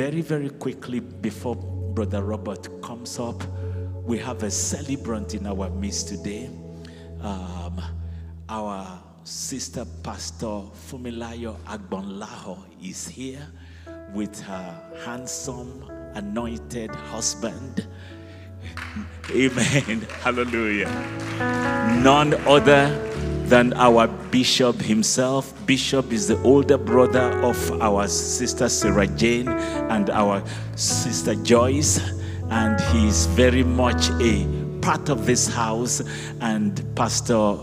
very, very quickly before Brother Robert comes up, we have a celebrant in our midst today. Um, our sister Pastor Funmilayo Agbonlahor is here with her handsome, anointed husband. Amen. Hallelujah. None other than our bishop himself. Bishop is the older brother of our sister Sarah Jane and our sister Joyce, and he's very much a part of this house. And Pastor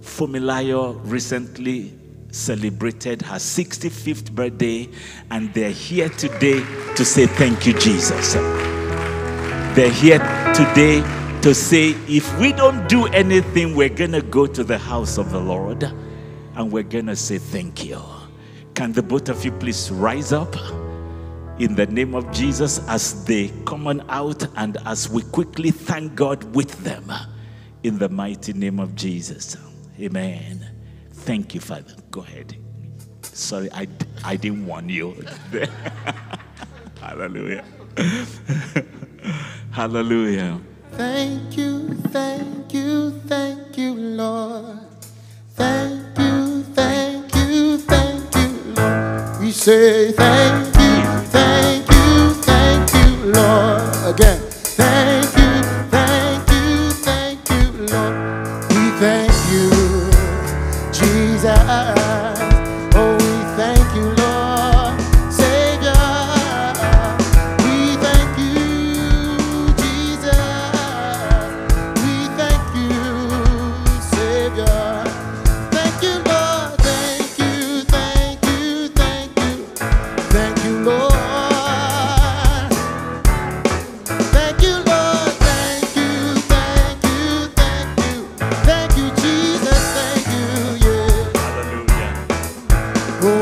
Funmilayo recently celebrated her 65th birthday, and they're here today to say thank you, Jesus. They're here today to say if we don't do anything, we're going to go to the house of the Lord and we're going to say thank you. Can the both of you please rise up in the name of Jesus as they come on out and as we quickly thank God with them in the mighty name of Jesus? Amen. Thank you, Father. Go ahead. Sorry, I, I didn't warn you. Hallelujah. Hallelujah. Thank you, thank you, thank you, Lord. Thank you, thank you, thank you, Lord. We say thank you, thank you, thank you, Lord. Again, thank you, thank you, thank you, Lord. We thank you, Jesus.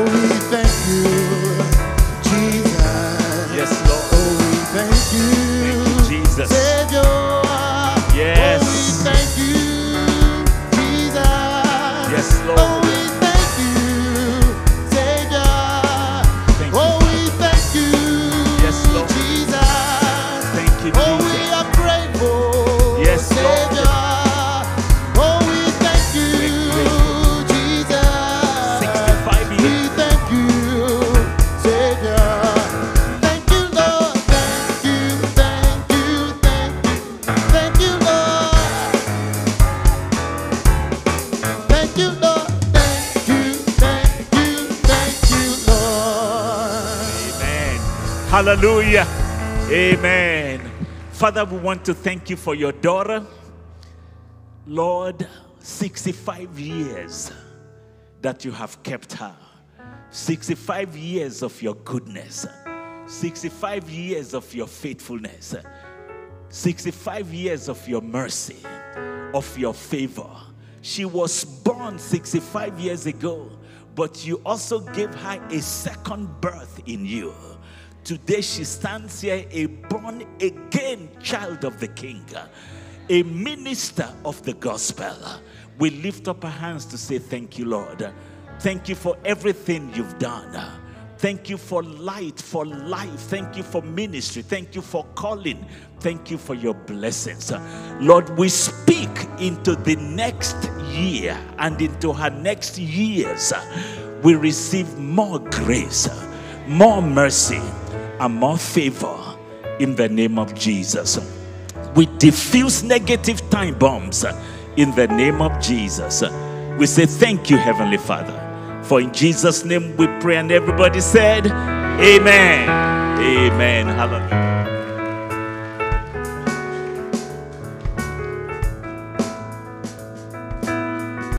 Oh, Hallelujah. Amen. Father, we want to thank you for your daughter. Lord, 65 years that you have kept her. 65 years of your goodness. 65 years of your faithfulness. 65 years of your mercy, of your favor. She was born 65 years ago, but you also gave her a second birth in you. Today she stands here a born again child of the King, a minister of the gospel. We lift up our hands to say, Thank you, Lord. Thank you for everything you've done. Thank you for light, for life. Thank you for ministry. Thank you for calling. Thank you for your blessings. Lord, we speak into the next year and into her next years. We receive more grace, more mercy, and more favor in the name of Jesus. We diffuse negative time bombs in the name of Jesus. We say, Thank you, Heavenly Father. For in Jesus' name we pray, and everybody said, Amen. Amen. Hallelujah.